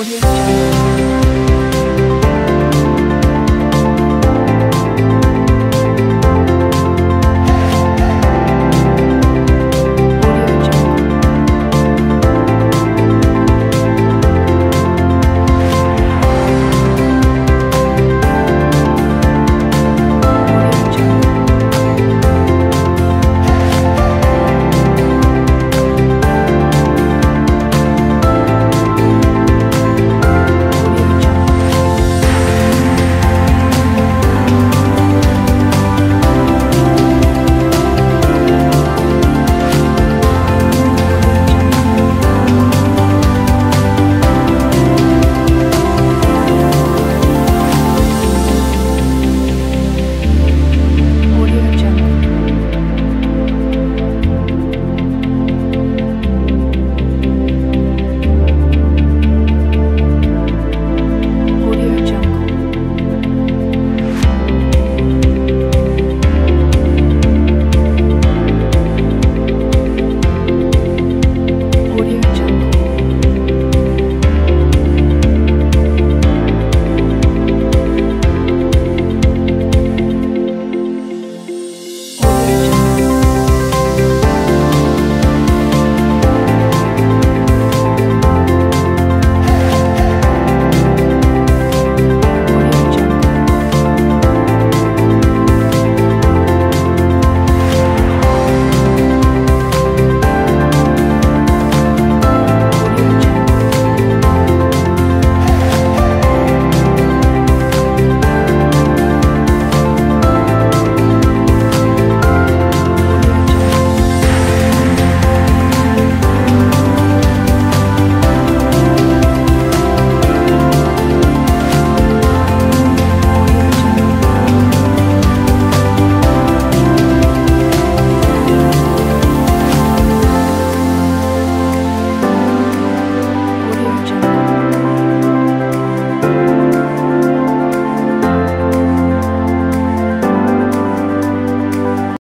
with you.